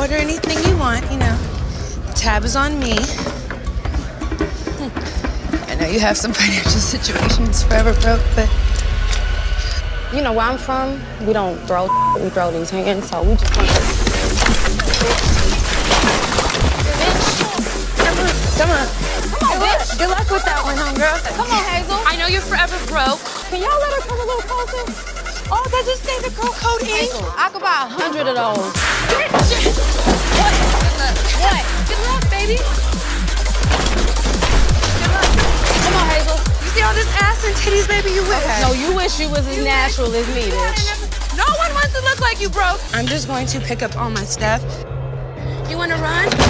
Order anything you want, you know. The tab is on me. I know you have some financial situations forever broke, but You know where I'm from, we don't throw we throw these hands, so we just want to. come on. Come on, bitch. Good luck with that one, homegirl. Come on, Hazel. I know you're forever broke. Can y'all let her come a little closer? Oh, does it say the girl code? Hazel, I could buy a hundred of those. All this ass and titties, baby? You wish. No, you wish you was as natural as me, bitch. No one wants to look like you broke. I'm just going to pick up all my stuff. You want to run?